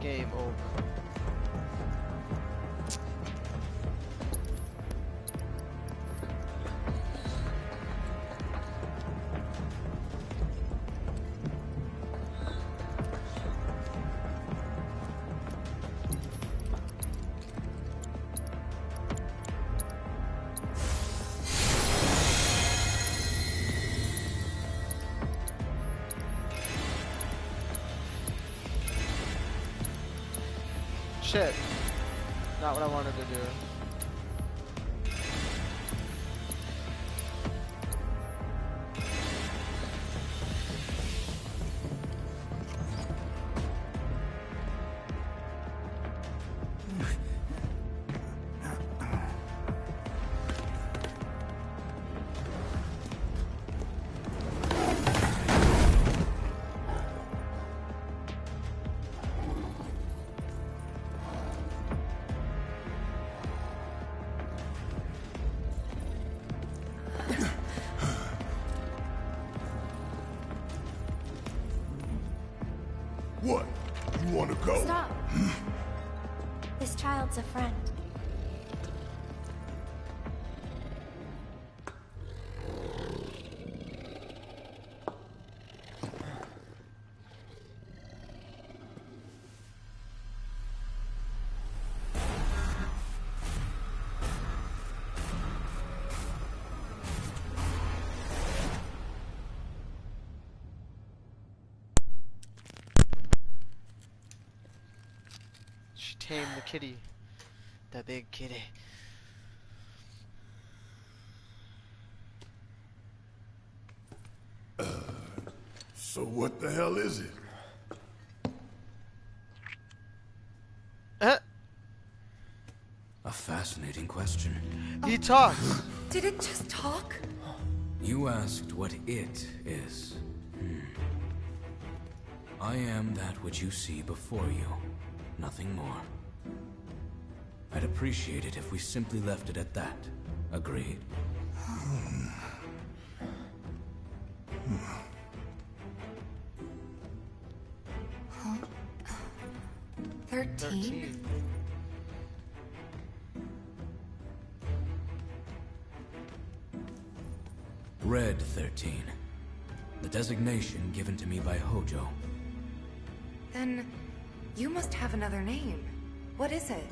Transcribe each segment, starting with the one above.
Game over. Shit. Not what I wanted to do. What? You want to go? Stop. this child's a friend. Kitty. The big kitty. So what the hell is it? Uh, A fascinating question. he talks. Did it just talk? You asked what it is. Hmm. I am that which you see before you. Nothing more. Appreciate it if we simply left it at that. Agreed? Thirteen? 13. Red 13. The designation given to me by Hojo. Then you must have another name. What is it?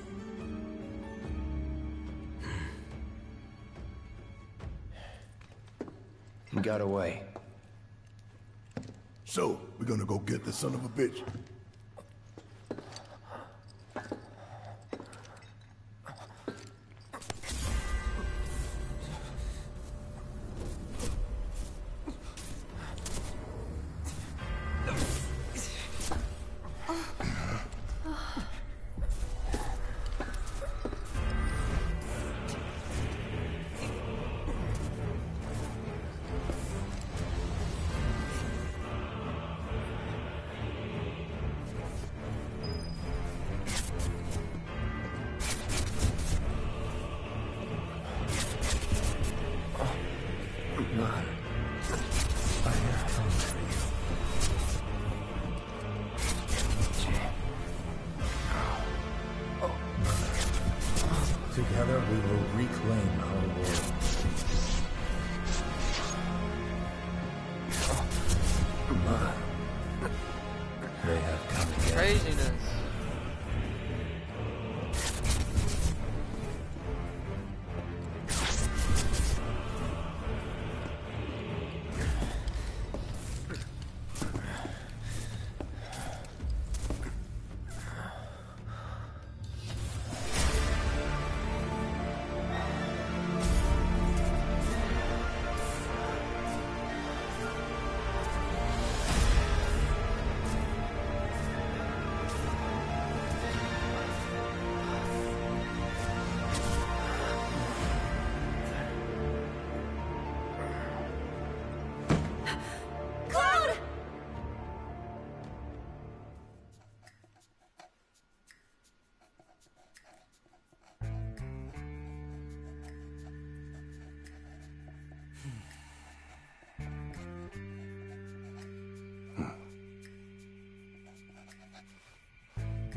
Got away. So, we're gonna go get the son of a bitch.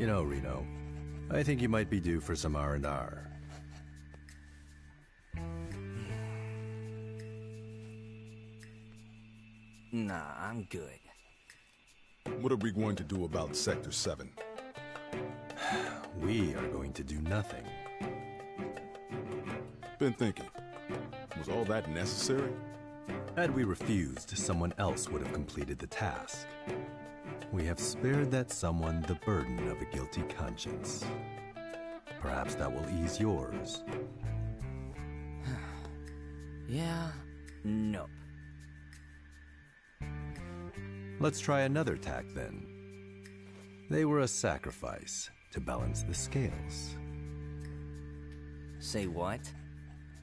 You know, Reno, I think you might be due for some R&R. Nah, I'm good. What are we going to do about Sector 7? We are going to do nothing. Been thinking. Was all that necessary? Had we refused, someone else would have completed the task. We have spared that someone the burden of a guilty conscience. Perhaps that will ease yours. Yeah, nope. Let's try another tack then. They were a sacrifice to balance the scales. Say what?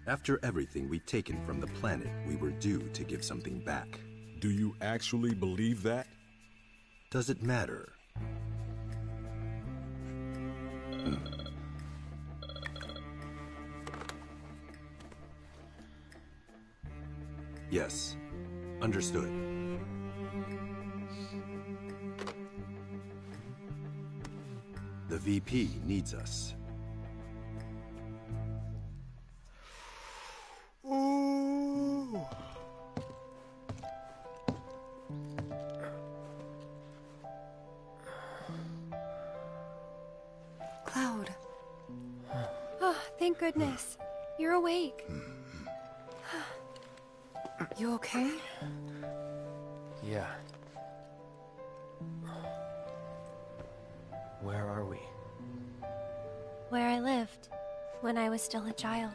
After everything we'd taken from the planet, we were due to give something back. Do you actually believe that? Does it matter? Yes. Understood. The VP needs us. Was still a child.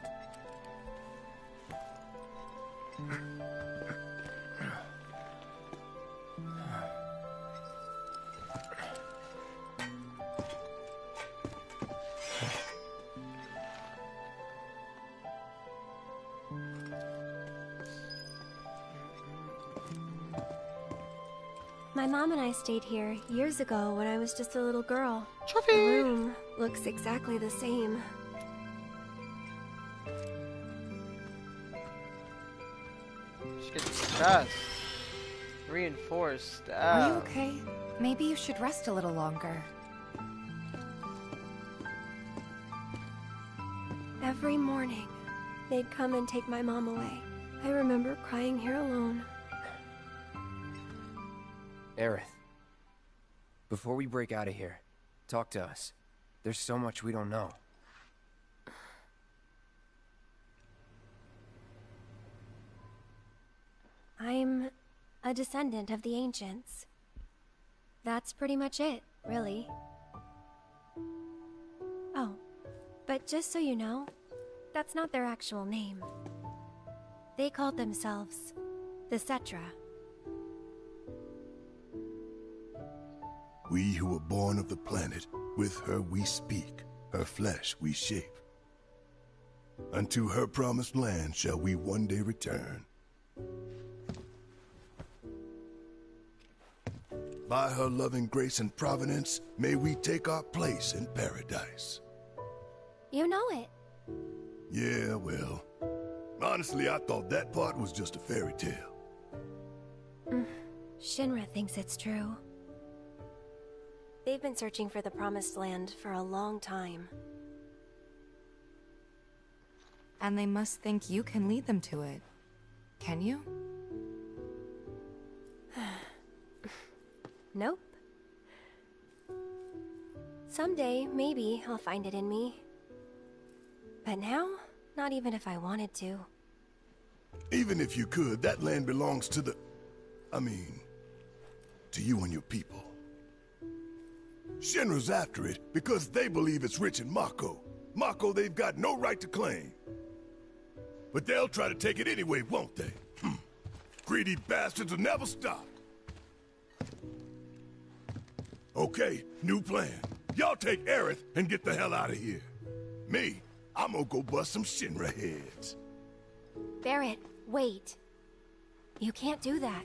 My mom and I stayed here years ago when I was just a little girl. The room looks exactly the same. Getting stressed. Reinforced. Are you Ah. okay? Maybe you should rest a little longer. Every morning, they'd come and take my mom away. I remember crying here alone. Aerith. Before we break out of here, talk to us. There's so much we don't know. I'm descendant of the ancients. That's pretty much it, really. Oh, but just so you know, that's not their actual name. They called themselves the Cetra. We who were born of the planet, with her we speak, her flesh we shape. Unto her promised land shall we one day return. By her loving grace and providence, may we take our place in paradise. You know it. Yeah, well, honestly, I thought that part was just a fairy tale. Mm, Shinra thinks it's true. They've been searching for the Promised Land for a long time. And they must think you can lead them to it. Can you? Nope. Someday, maybe, I'll find it in me. But now, not even if I wanted to. Even if you could, that land belongs to the... I mean, to you and your people. Shinra's after it because they believe it's rich in Mako. Mako they've got no right to claim. But they'll try to take it anyway, won't they? Hmm. Greedy bastards will never stop. Okay, new plan. Y'all take Aerith and get the hell out of here. Me, I'm gonna go bust some Shinra heads. Barret, wait. You can't do that.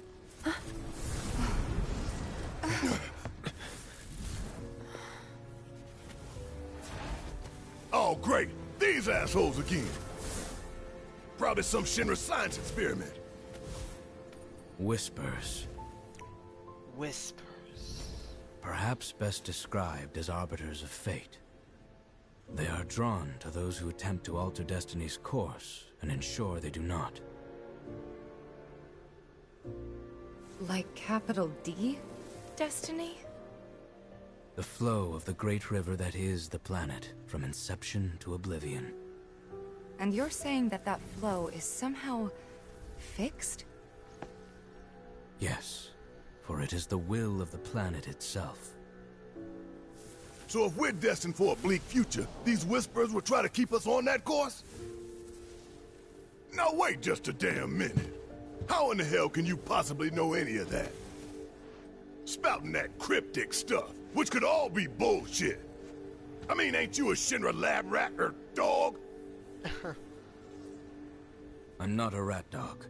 Oh, great. These assholes again. Probably some Shinra science experiment. Whispers. Whispers. Perhaps best described as arbiters of fate. They are drawn to those who attempt to alter destiny's course and ensure they do not. Like capital D? Destiny? The flow of the great river that is the planet, from inception to oblivion. And you're saying that that flow is somehow... fixed? Yes, for it is the will of the planet itself. So if we're destined for a bleak future, these Whispers will try to keep us on that course? Now wait just a damn minute. How in the hell can you possibly know any of that? Spouting that cryptic stuff, which could all be bullshit. I mean, ain't you a Shinra lab rat or dog? I'm not a rat dog.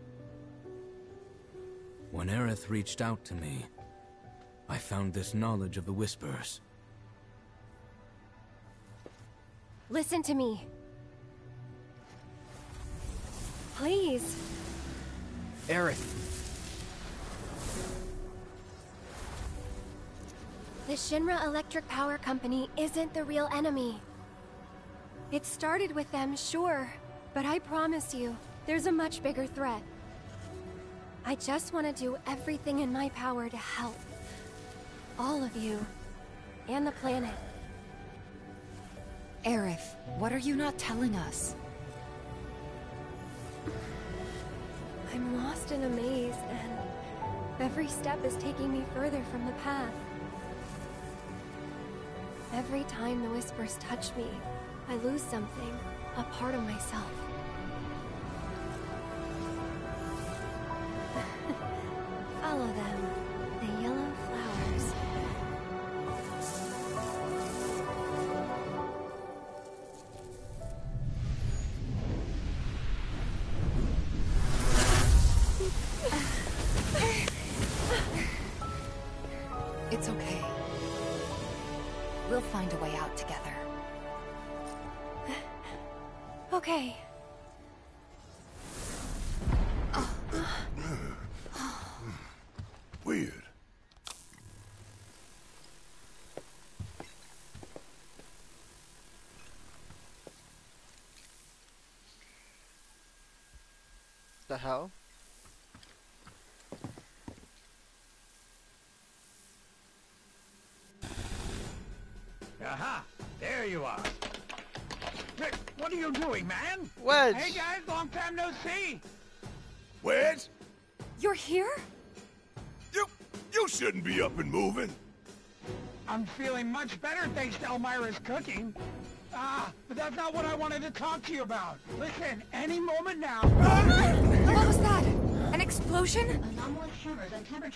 When Aerith reached out to me, I found this knowledge of the Whispers. Listen to me. Please. Aerith, The Shinra Electric Power Company isn't the real enemy. It started with them, sure, but I promise you, there's a much bigger threat. I just want to do everything in my power to help. All of you. And the planet. Aerith, what are you not telling us? I'm lost in a maze, and every step is taking me further from the path. Every time the Whispers touch me, I lose something, a part of myself. The hell? Aha! There you are. Rick, what are you doing, man? Wedge! Hey guys, long time no see. Wedge, You're here? you you shouldn't be up and moving. I'm feeling much better thanks to Elmyra's cooking. Ah, but that's not what I wanted to talk to you about. Listen, any moment now. What was that? An explosion?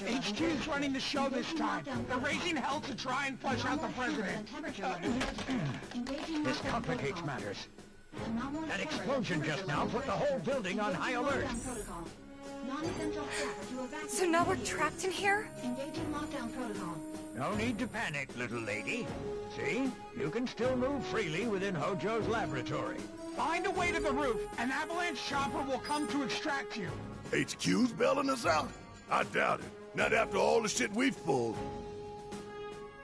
HQ's running the show this time. They're raising hell to try and flush out the president. This complicates matters. That explosion just now put the whole building on high alert. So now we're trapped in here? No need to panic, little lady. See? You can still move freely within Hojo's laboratory. Find a way to the roof. An avalanche chopper will come to extract you. HQ's bailing us out? I doubt it. Not after all the shit we've pulled.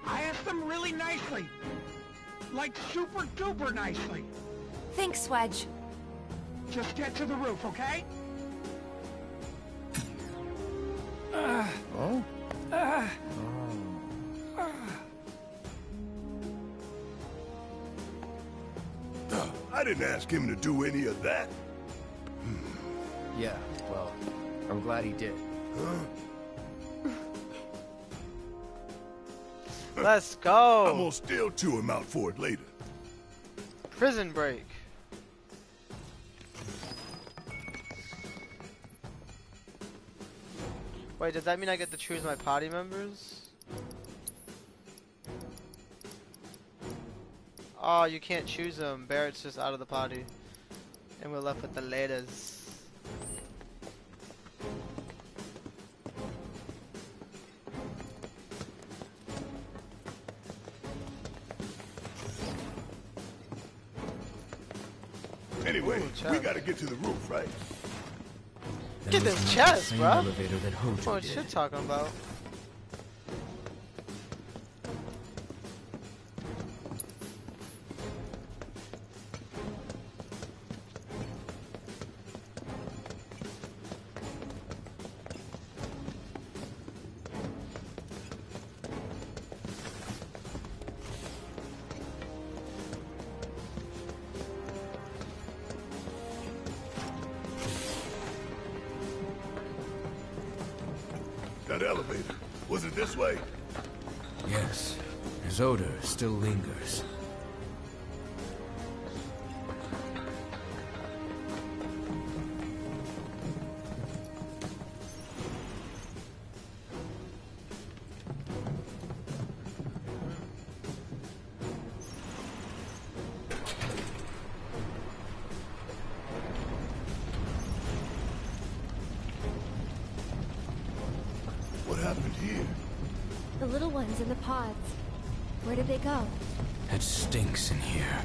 I asked them really nicely. Like super duper nicely. Thanks, Wedge. Just get to the roof, okay? oh? oh. I didn't ask him to do any of that. Yeah, well, I'm glad he did. Let's go. I'm go! gonna still chew him out for it later. Prison break. Wait, does that mean I get to choose my party members? Oh, you can't choose them. Barret's just out of the party. And we're left with the ladies. To the roof, right? Then Get this chest, same bruh. elevator that Hojo What did. shit talking about? Go? It stinks in here.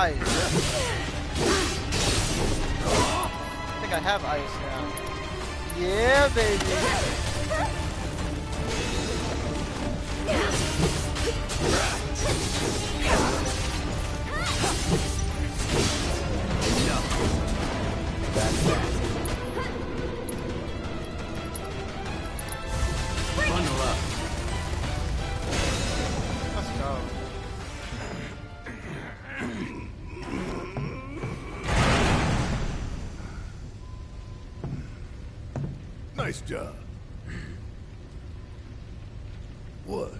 I think I have ice now. Yeah, baby. Job. What?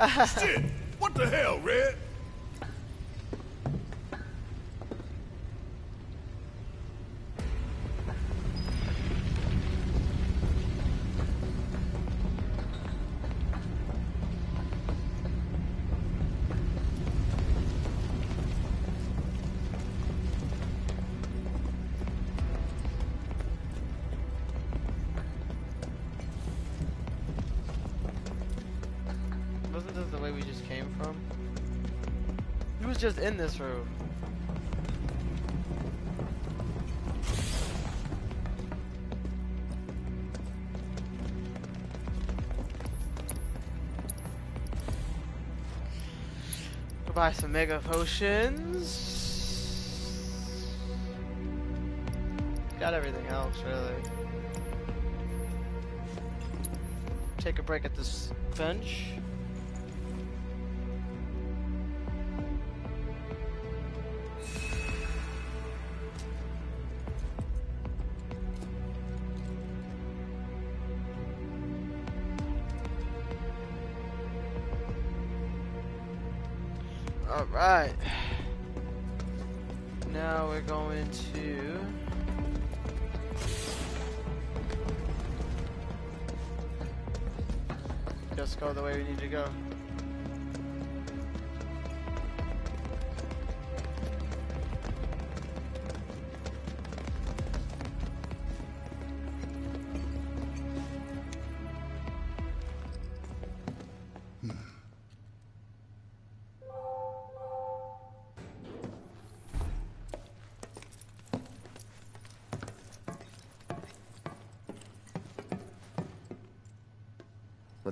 Shit! What the hell, Red? Just in this room. Buy some mega potions. Got everything else, really. Take a break at this bench.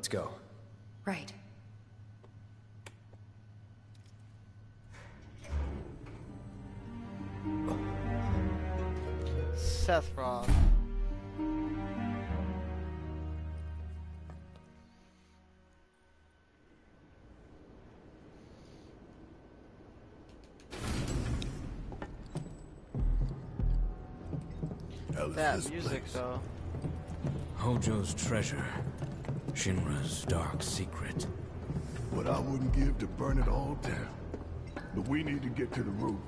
Let's go. Right. Seth Rob. That this music place? though. Hojo's treasure. Shinra's dark secret. What I wouldn't give to burn it all down. But we need to get to the roof.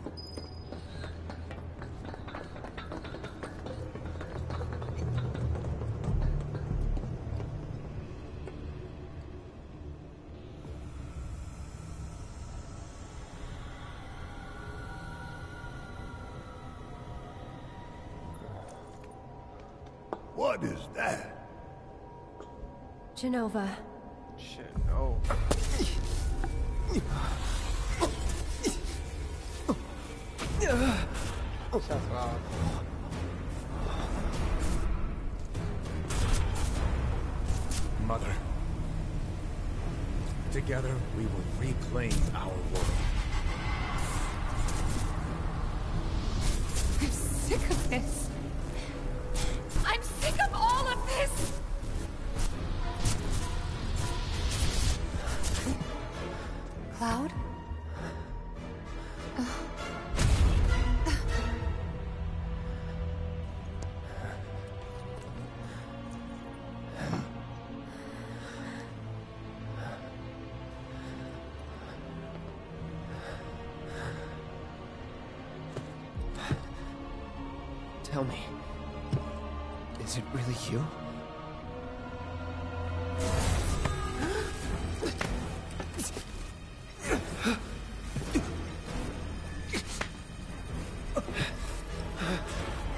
Jenova. Shit, no. Sounds loud. Mother. Together, we will reclaim our world. I'm sick of this.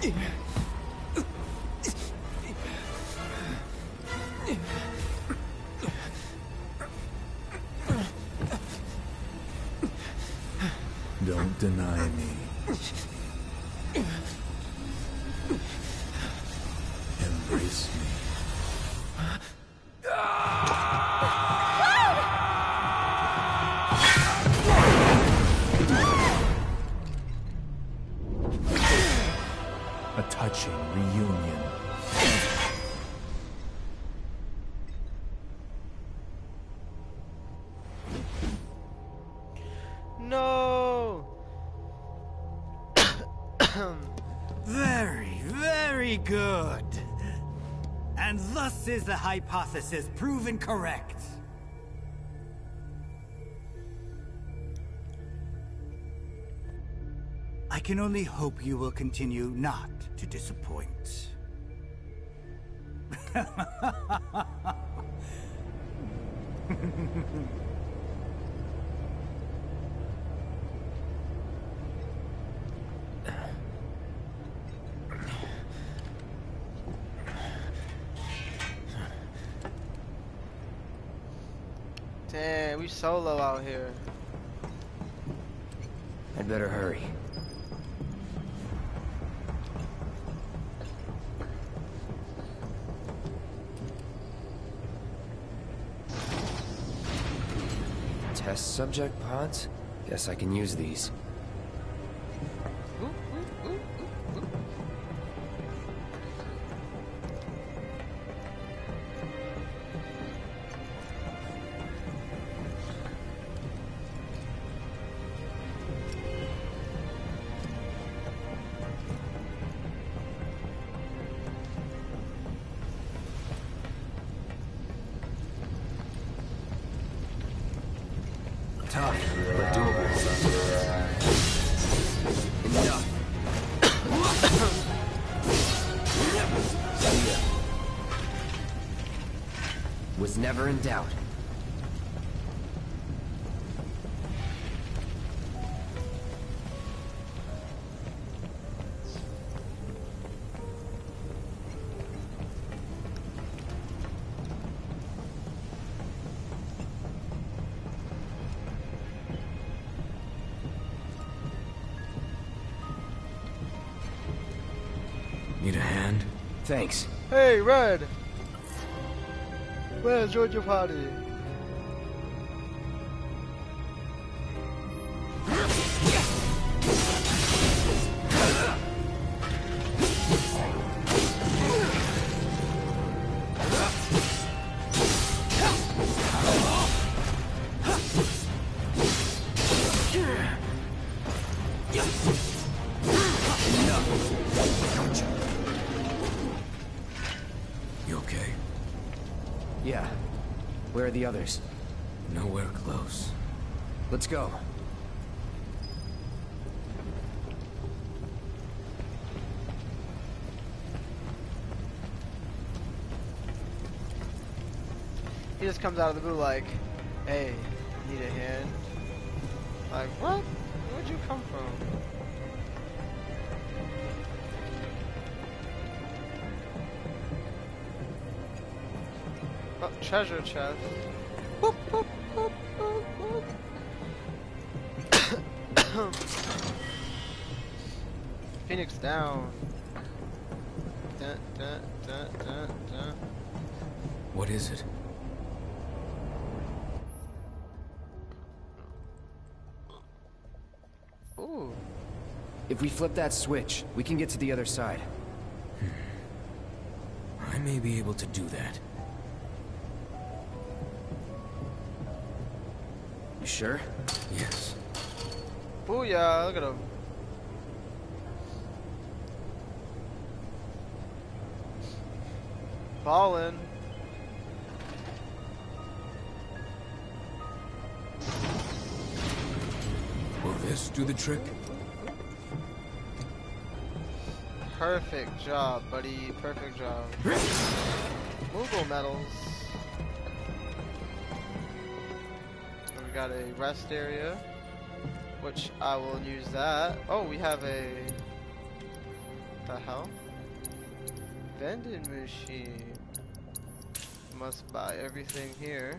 Don't Thus is the hypothesis proven correct. I can only hope you will continue not to disappoint. Solo out here. I'd better hurry. Test subject pods? Guess I can use these. Was never in doubt. Red! Where's Georgia Party? The others? Nowhere close. Let's go. He just comes out of the blue like, hey, need a hand? Like, what? Where'd you come from? Oh, treasure chest. Phoenix down. Dun, dun, dun, dun, dun. What is it? Ooh. If we flip that switch, we can get to the other side. Hmm. I may be able to do that. You sure? Yes. Booyah, look at him. Will this do the trick? Perfect job, buddy. Perfect job. Moogle medals. We got a rest area, which I will use that. Oh, we have a. The hell? Vending machine. Must buy everything here.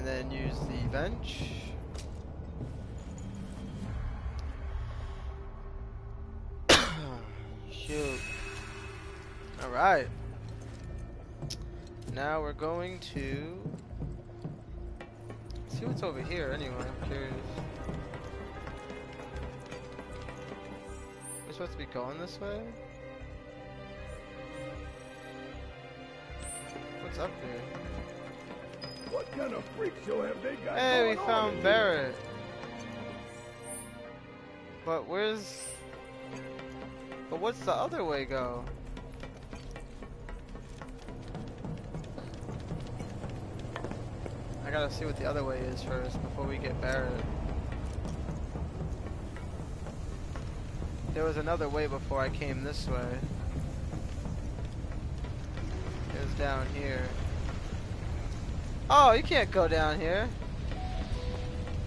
and then use the bench. Shoot. Alright. Now we're going to see what's over here anyway, I'm curious. Supposed to be going this way? What's up here? What kind of freak show have they got Hey, we found Barret. But where's... But what's the other way go? I gotta see what the other way is first before we get Barret. There was another way before I came this way. It was down here. Oh, you can't go down here.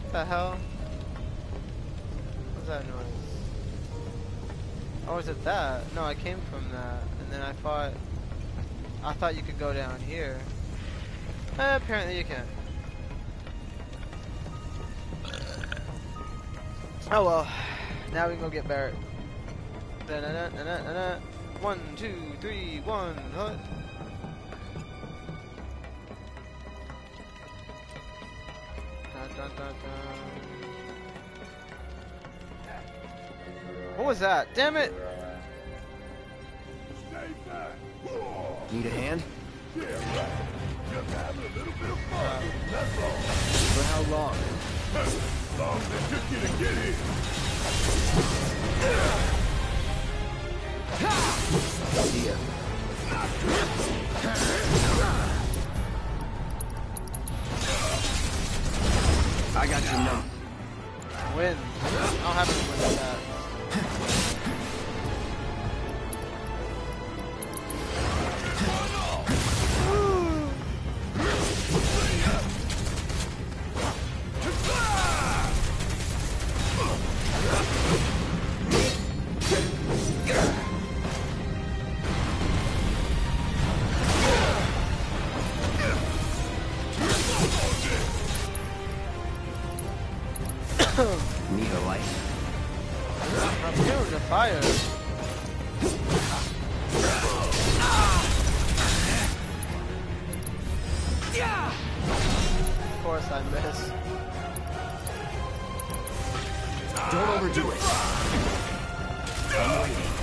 What the hell? What's that noise? Oh, is it that? No, I came from that, and then I thought, I thought you could go down here. Eh, apparently you can. Oh well, now we can go get Barret. Da -da -da -da -da -da. One, two, three, one, hut. Dun, dun, dun, dun. What was that? Damn it! Need a hand? Yeah, right. Just having a little bit of fun. That's all. For how long? As long as they took you to get here. I got your number. Win. I don't have any wins that. Don't overdo it. I'm waiting.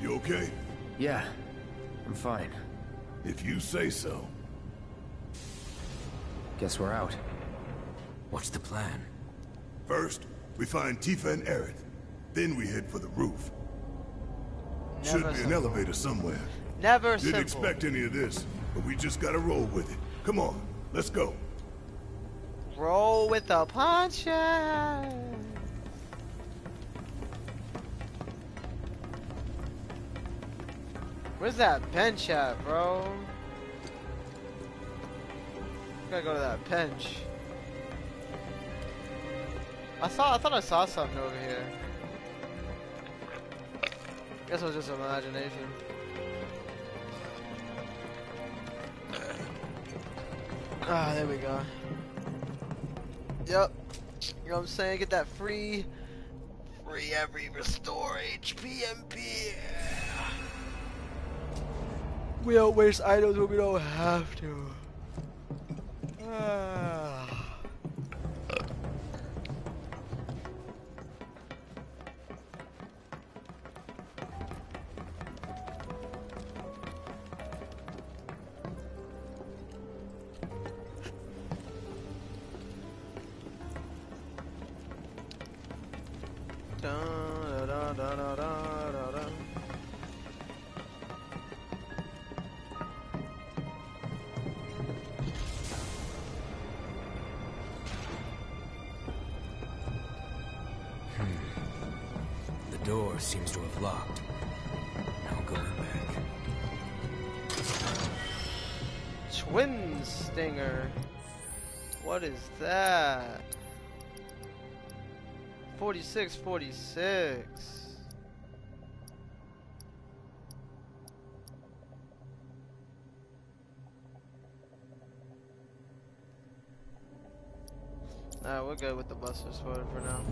You okay? Yeah, I'm fine. If you say so. Guess we're out. What's the plan? First, we find Tifa and Aerith. Then we head for the roof. Never Should be an elevator somewhere. Never Didn't simple. expect any of this, but we just gotta roll with it. Come on, let's go. Roll with the punches. Where's that bench at, bro? Gotta go to that bench. I saw. I thought I saw something over here. Guess it was just imagination. Ah, there we go. Yep. You know what I'm saying? Get that free, free every restore HP MP. We don't waste items when we don't have to. Ah. Seems to have locked. No going back. Twin Stinger. What is that? 46, 46. Alright, we're good with the Buster Sword for now.